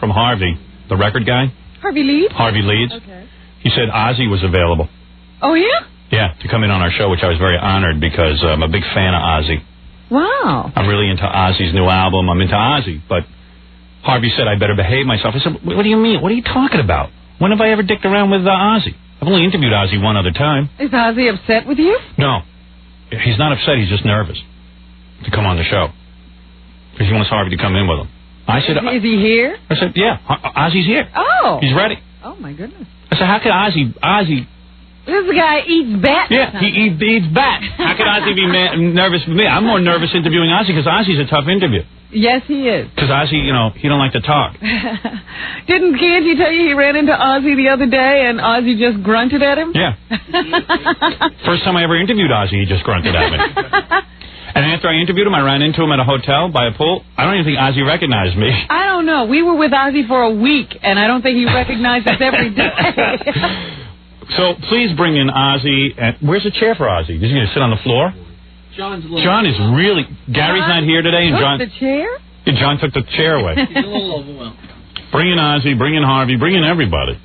From Harvey, the record guy, Harvey Leeds? Harvey Leeds. Okay. He said Ozzy was available. Oh, yeah? Yeah, to come in on our show, which I was very honored because I'm a big fan of Ozzy. Wow. I'm really into Ozzy's new album. I'm into Ozzy, but Harvey said I better behave myself. I said, "What do you mean? What are you talking about? When have I ever dicked around with uh, Ozzy? I've only interviewed Ozzy one other time. Is Ozzy upset with you? No, he's not upset. He's just nervous to come on the show because he wants Harvey to come in with him. I said, Is he here? I said, yeah, Ozzy's here. Oh. He's ready. Oh, my goodness. I said, how could Ozzy, Ozzy, This guy eats bats. yeah, he, he eats bat. How could Ozzy be nervous with me? I'm more nervous interviewing Ozzy because Ozzy's a tough interview. Yes, he is. Because Ozzy, you know, he don't like to talk. Didn't Candy tell you he ran into Ozzy the other day and Ozzy just grunted at him? Yeah. First time I ever interviewed Ozzy, he just grunted at me. And after I interviewed him, I ran into him at a hotel by a pool. I don't even think Ozzy recognized me. I don't know. We were with Ozzy for a week, and I don't think he recognized us every day. So please bring in Ozzy. And where's the chair for Ozzy? Is he going to sit on the floor? John's little, John is really. Gary's not here today, and Took John. the chair? Yeah, John took the chair away. he's a little overwhelmed. bring in Ozzy. Bring in Harvey. Bring in everybody.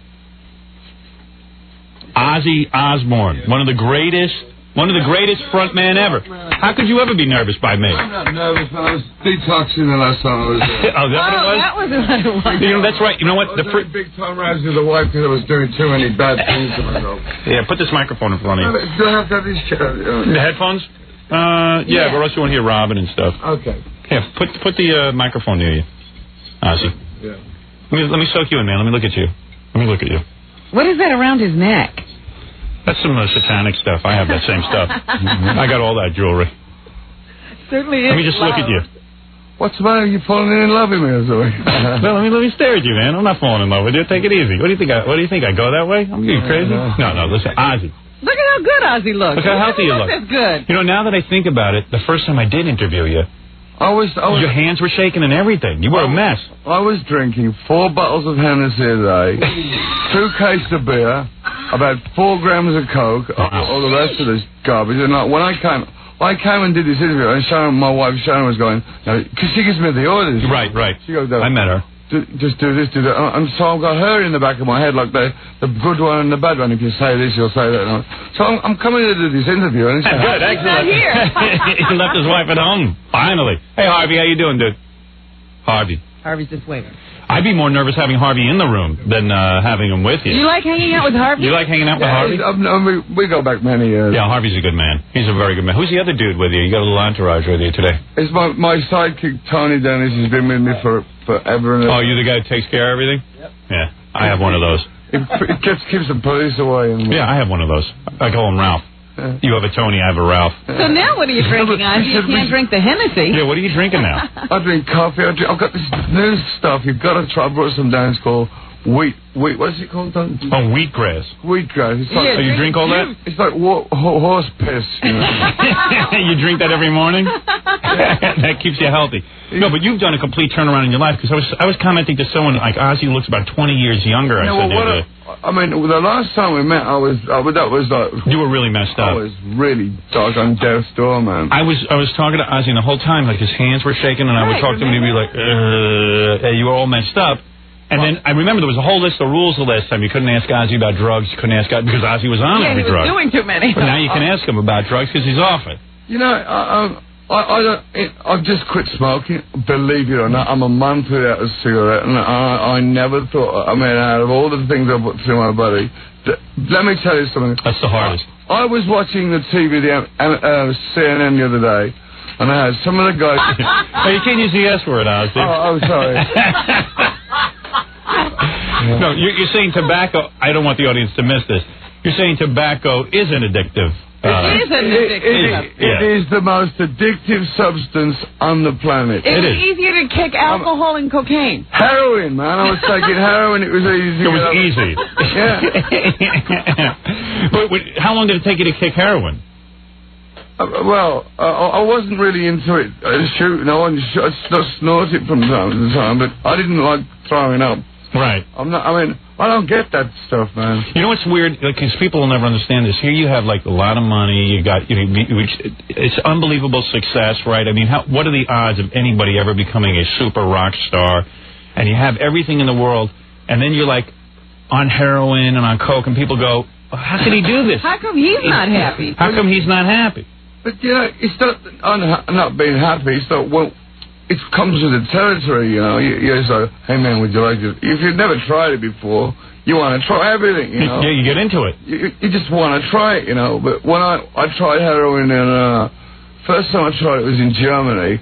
Ozzy Osbourne, one of the greatest, one of the greatest frontman ever. How could you ever be nervous by me? I'm not nervous, man. I was detoxing the last time I was there. oh, that oh, what it was? that was what it was. You know, that's right. You know I what? was The having fr- big time rows with the wife because I was doing too many bad things to myself. yeah, put this microphone in front of you. Do I have to have these... chair? The headphones? Uh, yeah, Yeah. but also you want to hear Robin and stuff. Okay. Yeah, put put the uh, microphone near you, Ozzy. Yeah. Let me let me soak you in, man. Let me look at you. Let me look at you. What is that around his neck? That's some uh, satanic stuff. I have that same stuff. I got all that jewelry. Certainly Let me just look at you. What's the matter? You falling in love with me or something? No, let me let me stare at you, man. I'm not falling in love with you. Take it easy. What do you think? I, what do you think? I go that way? I'm getting crazy. no. No, no. Listen, Ozzy. Look at how good Ozzy looks. Look how healthy you look. That's good. You know, now that I think about it, the first time I did interview you, I was, I was, your hands were shaking and everything. You were a mess. I was drinking four bottles of Hennessy a day, two cases of beer, about four grams of coke, all, all the rest of this garbage. And like, when I came, I came and did this interview, and Sharon, my wife Sharon, was going, because she gives me the orders. Right, right. She goes, uh, I met her. just do this, do that. Uh, and so I've got her in the back of my head, like the the good one and the bad one. If you say this, you'll say that. So I'm, I'm coming to do this interview, and it's Good, excellent. not here. he left his wife at home. Finally. Hey, Harvey, how you doing, dude? Harvey. Harvey's just waving. I'd be more nervous having Harvey in the room than uh, having him with you. You like hanging out with Harvey? You like hanging out with Yeah, Harvey? he's- I'm- I'm- we, we go back many years. Yeah, Harvey's a good man. He's a very good man. Who's the other dude with you? You got a little entourage with you today. It's my my sidekick Tony Dennis He's been with me for forever and Oh, ever. you the guy that takes care of everything? Yep. Yeah, I have one of those. It, it keeps keeps the police away. And Yeah, I have one of those. I call him Ralph. You have a Tony, I have a Ralph. So now what are you drinking, Ozzy? You can't drink the Hennessy. Yeah, what are you drinking now? I drink coffee. I drink, I've got this new stuff. You've got to try. I brought some down. It's called wheat. Wheat. What's it called? Don? Oh, wheatgrass. Wheatgrass. It's like Yeah, Oh, you drink all that? it's like wa- ho- horse piss. You know? you drink that every morning? that keeps you healthy. No, but you've done a complete turnaround in your life because I was I was commenting to someone like Ozzy looks about 20 years younger. I No, said well, the what other. I mean, the last time we met, I was, I that was like, you were really messed up. I was really dark on death's door, man. I was I was talking to Ozzy and the whole time like his hands were shaking and I would talk to him and he'd be like, uh, hey, you were all messed up. And then I remember there was a whole list of rules the last time. You couldn't ask Ozzy about drugs. You couldn't ask Ozzy because Ozzy was on Yeah, he every was drug. doing too many. But now you can ask him about drugs because he's off it. You know, I, um, I, I don't. It, I've just quit smoking. Believe it or not, I'm a month without a cigarette, and I, I never thought. I mean, out of all the things I put through my body, th- let me tell you something. That's the hardest. I was watching the TV, the um, uh, CNN the other day, and I had some of the guys. oh, you can't use the S word, Ozzy. oh, oh, sorry. no, you're, you're saying tobacco. I don't want the audience to miss this. You're saying tobacco is an addictive. Uh, It is an It, it, addictive. it Yeah. is the most addictive substance on the planet. It's It is. easier to kick alcohol and cocaine. Heroin, man. I was taking heroin. It was easy. It was easy. Yeah. but, but how long did it take you to kick heroin? Uh, well, uh, I I wasn't really into it uh, shooting. I wanted to sh- I just snort it from time to time, but I didn't like throwing up. Right. I'm not. I mean, I don't get that stuff, man. You know what's weird? Because people will never understand this. Here you have like a lot of money. You got you know, you- it's unbelievable success, right? I mean, how, what are the odds of anybody ever becoming a super rock star? and you have everything in the world, and then you're like on heroin and on coke, and people go, well, "How can he do this? How come he's not happy? How come he's not happy?" But you know, it's not unha- not being happy. It's not well. It comes with the territory, you know. You, you're so, hey man, would you like to? If you've never tried it before, you want to try everything, you know. Yeah, you get into it. you, you just want to try it, you know. But when I I tried heroin and uh, first time I tried it was in Germany,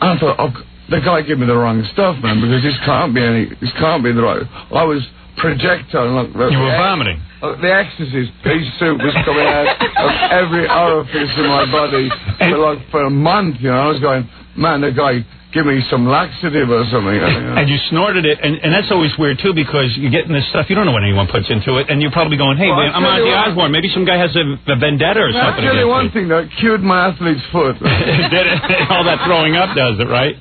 I thought, oh, the guy gave me the wrong stuff, man, because this can't be any, this can't be the right. I was projectile. Like, You were vomiting. Uh, the Exorcist pea soup was coming out of every orifice in my body for like for a month. You know, I was going, man, the guy give me some laxative or something. know. And you snorted it, and, and that's always weird too because you're getting this stuff you don't know what anyone puts into it, and you're probably going, "Hey, Well, man, I'm I'll Ozzy. Osbourne. Maybe some guy has a, a vendetta or I'll something." tell you one me." thing though, it cured my athlete's foot. All that throwing up does it, right?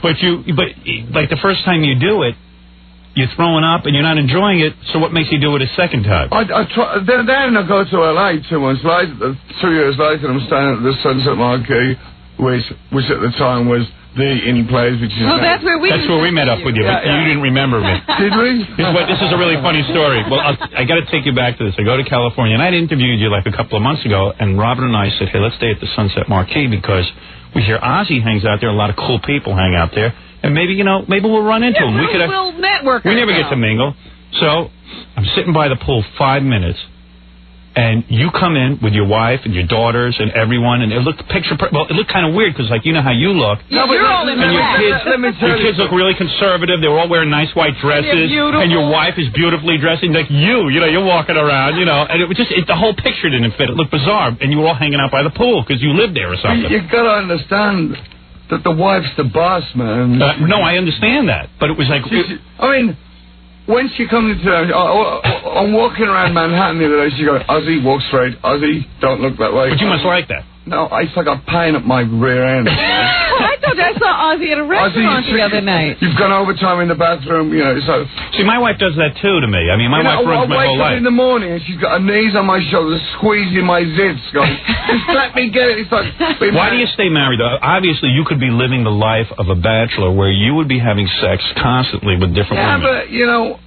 But you, but like the first time you do it, you're throwing up and you're not enjoying it. So what makes you do it a second time? I, I try, then, then I go to LA two months later, uh, two years later, I'm staying at the Sunset Marquis, which, which at the time was the in place, which is Well, now- that's where we. That's where we met up with you, but Yeah, yeah. you didn't remember me. Did we? This, but this is a really funny story. Well, I'll, I got to take you back to this. I go to California, and I'd interviewed you like a couple of months ago, and Robert and I said, hey, let's stay at the Sunset Marquis because we hear Ozzy hangs out there, a lot of cool people hang out there, and maybe, you know, maybe we'll run into Yeah, him. We could have, we'll network. we never get to mingle. So I'm sitting by the pool five minutes, and you come in with your wife and your daughters and everyone, and it looked picture. Per- well, it looked kind of weird because, like, you know how you look. No, but you're all in And your back. kids, Let me tell your kids look really conservative. They were all wearing nice white dresses, beautiful. and your wife is beautifully dressed. And like you, you know, you're walking around, you know, and it was just it, the whole picture didn't fit. It looked bizarre, and you were all hanging out by the pool because you lived there or something. You, you gotta understand that the wife's the boss, man. Uh, no, I understand that, but it was like, She- she- I mean, when she comes into town, I, I, I'm walking around Manhattan the other day. She goes, "Ozzy, walk straight. Ozzy, don't look that way." but you must like that. No, it's like a pain up my rear end. I thought I saw Ozzy at a restaurant Ozzy, the other night. You've gone overtime in the bathroom, you know. So See, my wife does that too to me. I mean, my you wife know, runs I my wake whole up life. in the morning and she's got her knees on my shoulders, squeezing my zits, going, "Just let me get it." It's like, Why do you stay married though? Obviously, you could be living the life of a bachelor where you would be having sex constantly with different Yeah, women. but you know, I-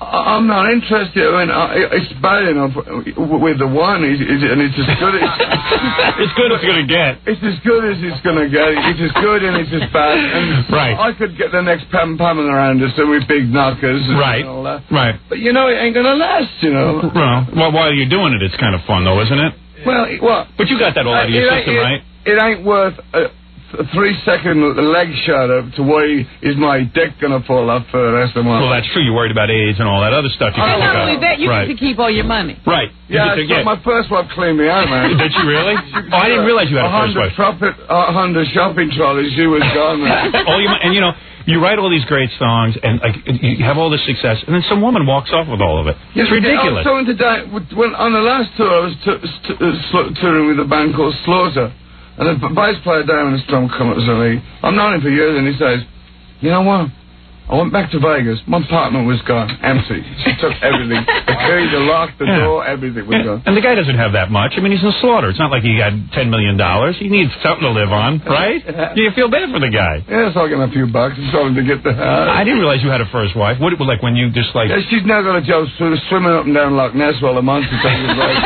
I'm not interested. I mean, I, it's bad enough with the one, and it's as good as it's good as it's gonna get. it's as good as it's gonna get. It's as good and it's as bad. And Right. I could get the next Pam Pamela Anderson with big knockers. And Right. all that. Right. But you know, it ain't gonna last. You know. Well, well, while you're doing it, it's kind of fun though, isn't it? Well, what? But you got that all out of your system, it- right? It ain't worth a three second leg shot up to worry is my dick gonna fall off for the rest of my Well, that's true. You're worried about AIDS and all that other stuff. You And can not pick only up. that, you right. get to keep all your money. Right. You Yeah, get to- it's like my first wife cleaned me out, man. Did she really? Oh, I didn't realize you had a first wife. Trumpet, uh, Honda shopping trolley. She was gone, man. all you, and you know, you write all these great songs, and like you have all this success, and then some woman walks off with all of it. It's I was ridiculous. talking to Dan, when, on the last tour, I was t- st- sl- touring with a band called Slaughter. And the bass player Dana Strum come up to me. I've known him for years, and he says, You know what? I went back to Vegas. My apartment was gone, empty. She took everything. The key, the lock, the Yeah. door, everything was gone. And the guy doesn't have that much. I mean, he's in slaughter. It's not like he got ten million dollars. He needs something to live on, right? Do you feel bad for the guy. Yeah, so I gave him a few bucks and told him to get the house. I didn't realize you had a first wife. What, it was like when you just like Yeah, she's now got a job sort swimming up and down Loch Ness while the monster takes his life.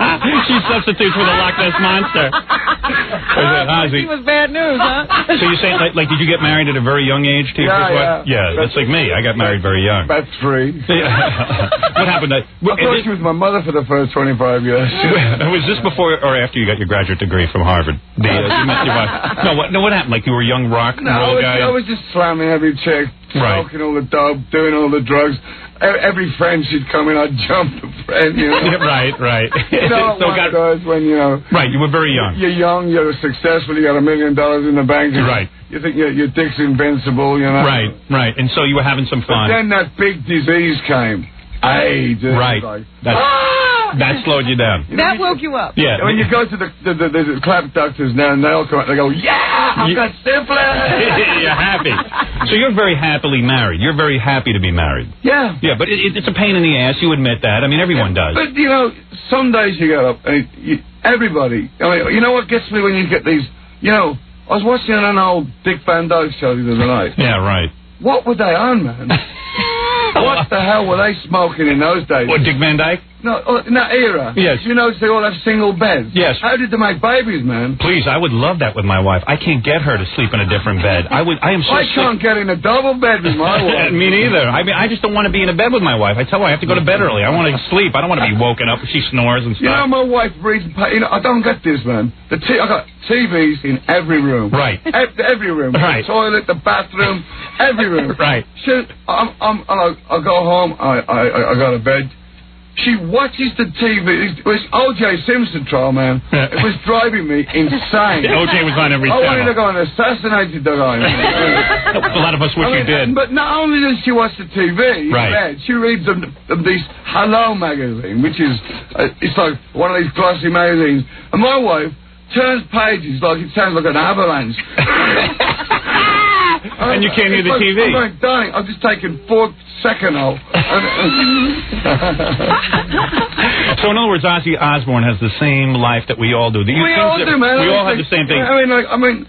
she substitutes for the Loch Ness monster. Is it Ozzy? She was bad news, huh? So you're saying, like, like, did you get married at a very young age to your Yeah, first wife? yeah. Yeah, that's like me. I got married very young. About three. what happened? I, I thought she was my mother for the first 25 years. was this before or after you got your graduate degree from Harvard? The, uh, you met your wife. No, what? No, what happened? Like you were a young rock and No, I roll was, guy. I was just slamming every chick, Right. smoking all the dope, doing all the drugs. Every friend she'd come in, I'd jump the friend, you know. Right, right. You know so what got, does when, you know, right, you were very young. you're young, you're successful, you got a million dollars in the bank. Right. You think your, your dick's invincible, you know. Right, right. And so you were having some But fun. then that big disease came. AIDS. Right. Like, That, ah! that slowed you down. You know, That you- woke you up. Yeah. When you go to the the, the, the, the clap doctors now, and they'll come out, they go, "Yeah, I've You- got syphilis." you're happy. So you're very happily married. You're very happy to be married. Yeah. Yeah, but it, it's a pain in the ass. You admit that. I mean, everyone does. But you know, some days you get up and you, everybody. I mean, you know what gets me when you get these. You know, I was watching an old Dick Van Dyke show the other night. Yeah, right. What were they on, man? what the hell were they smoking in those days? What, Dick Van Dyke? No, oh, in that era. Yes. You notice they all have single beds. Yes. How did they make babies, man? Please, I would love that with my wife. I can't get her to sleep in a different bed. I would. I am so I sick. can't get in a double bed with my wife. Me neither. I mean, I just don't want to be in a bed with my wife. I tell her I have to go to bed early. I want to sleep. I don't want to be woken up. She snores and You know, my wife reads. You know, I don't get this, man. The t- I got TVs in every room. Right. Ev- every room. Right. The toilet, the bathroom, every room. Right. She, I'm, I'm, I, I go home. I, I, I- go to bed. She watches the TV. It was O.J. Simpson trial, man. It was driving me insane. OJ was on every I wanted to go and assassinate the guy. A lot of us wish I you did. But not only does she watch the TV, Right. she reads them, them these Hello magazine, which is uh, it's like one of these glossy magazines. And my wife turns pages like it sounds like an avalanche. And you can't hear the like- TV. I'm going, darling, I'm just taken four second off. So in other words, Ozzy Osbourne has the same life that we all do. Do we all do, man. We I all mean, have the same thing. I mean, like, I mean.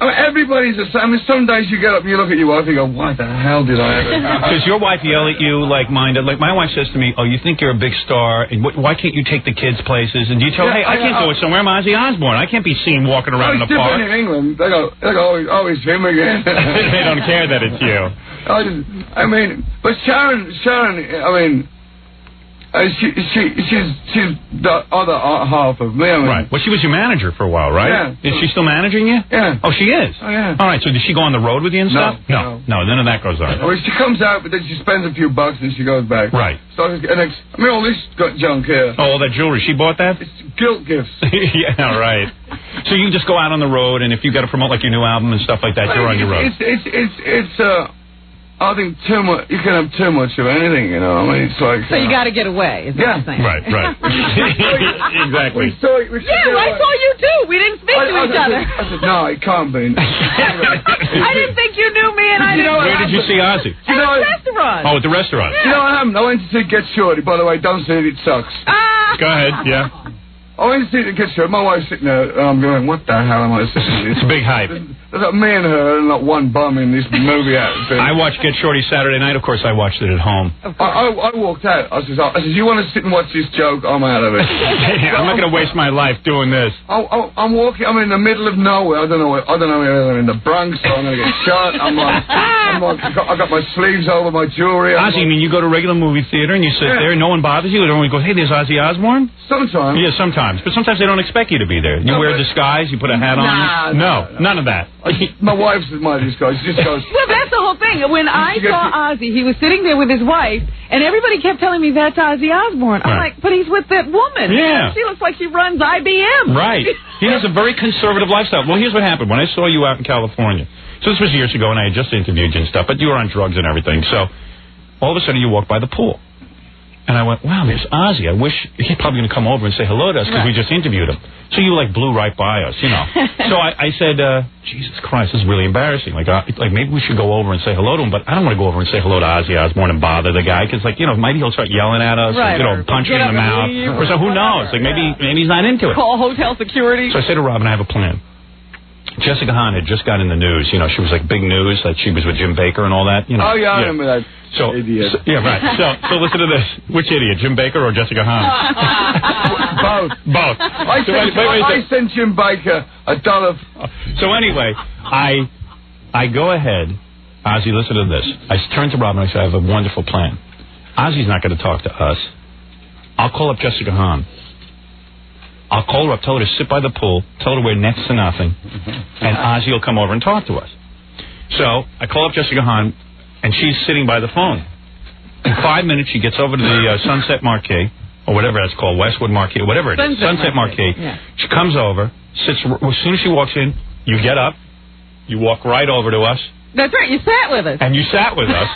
I mean, everybody's the same. I mean, some days you get up and you look at your wife and you go, "Why the hell did I ever?" Does your wife yell at you like mine did? Like my wife says to me, "Oh, you think you're a big star, and wh- why can't you take the kids places?" And do you tell her, Yeah, "Hey, I I- can't go somewhere. I'm Ozzy Osbourne. I can't be seen walking Oh, around in it's the park." in England. They go, they go, oh, oh it's him again. they don't care that it's you. I, just, I mean, but Sharon, Sharon, I mean, uh, she, she, she's, she's the other uh, half of me. I mean, Right. Well, she was your manager for a while, right? Yeah. Is she still managing you? Yeah. Oh, she is. Oh, yeah. All right. So does she go on the road with you and No, stuff? No. No. None of that goes on. Well, she comes out, but then she spends a few bucks and she goes back. Right. So, and it's, I mean, all this got junk here. Oh, all that jewelry. She bought that? It's guilt gifts. yeah, right. So you just go out on the road, and if you got to promote like your new album and stuff like that, you're on your road. It's, it's, it's, it's, uh, I think too much, you can have too much of anything, you know. I mean, it's like. So you got to get away, is what Yeah. you're saying. Right, right. exactly. We saw, we Yeah, I saw you too. We didn't speak I, to I, each I other. said, I said, no, it can't be. I didn't think you knew me, and I You know didn't. what Where did you see Ozzy? At know, a restaurant. Oh, at the restaurant. You know what happened? I went to see Get Shorty. By the way, don't see it, it sucks. Ah. Go ahead. Yeah. I went to see it, Get Shorty. My wife's sitting there, and I'm going, what the hell am I sitting It's a big hype. There's like me and her and not one bum in this movie outfit. I watched Get Shorty Saturday night. Of course, I watched it at home. I. I, I walked out. I said, I said, you want to sit and watch this joke? I'm out of it. I'm not going to waste my life doing this. I, I, I'm walking. I'm in the middle of nowhere. I don't know. Where, I don't know whether I'm in the Bronx or I'm gonna get shot. I'm like, I'm like, I got, I got my sleeves over my jewelry. I'm Ozzy, I mean, you go to a regular movie theater and you sit Yeah. there and no one bothers you. Everyone goes, hey, there's Ozzy Osbourne? sometimes. Yeah, sometimes. But sometimes they don't expect you to be there. You No, wear a disguise, you put a hat on. No, no, no. none of that. Oh, I just- my wife's my disguise. She just goes. Well, that's the whole thing. When I saw Ozzy, he was sitting there with his wife, and everybody kept telling me that's Ozzy Osbourne. I'm Right. like, but he's with that woman. Yeah. She looks like she runs IBM. Right. He has a very conservative lifestyle. Well, here's what happened. When I saw you out in California, so this was years ago, and I had just interviewed you and stuff, but you were on drugs and everything. So all of a sudden, you walked by the pool. And I went, wow, there's Ozzy. I wish he's probably going to come over and say hello to us because we just interviewed him. So you like blew right by us, you know. so I, I said, uh, Jesus Christ, this is really embarrassing. Like, uh, like maybe we should go over and say hello to him, but I don't want to go over and say hello to Ozzy Osbourne and bother the guy because, like, you know, maybe he'll start yelling at us, Right, you know, or punch get me in the mouth, or so. Who knows? Like maybe maybe he's not into it. Call hotel security. So I say to Robin, I have a plan. Jessica Hahn had just got in the news. You know, she was like big news that she was with Jim Bakker and all that. You know. Oh yeah, I remember that. So, Idiot. so- yeah, right. So, so listen to this. Which idiot, Jim Bakker or Jessica Hahn? Both. Both. I So, sent, wait, wait, I sent Jim Bakker a dollar. Uh, so anyway, I I go ahead. Ozzy, listen to this. I turn to Robin and I say, I have a wonderful plan. Ozzy's not going to talk to us. I'll call up Jessica Hahn. I'll call her up, tell her to sit by the pool, tell her we're next to nothing, and Ozzy will come over and talk to us. So I call up Jessica Hahn, and she's sitting by the phone. In five minutes, she gets over to the uh, Sunset Marquis, or whatever that's called, Westwood Marquis, or whatever it is. Sunset Marquis. Marquee, yeah. She comes over, sits. As soon as she walks in, you get up, you walk right over to us, That's right. You sat with us. and you sat with us.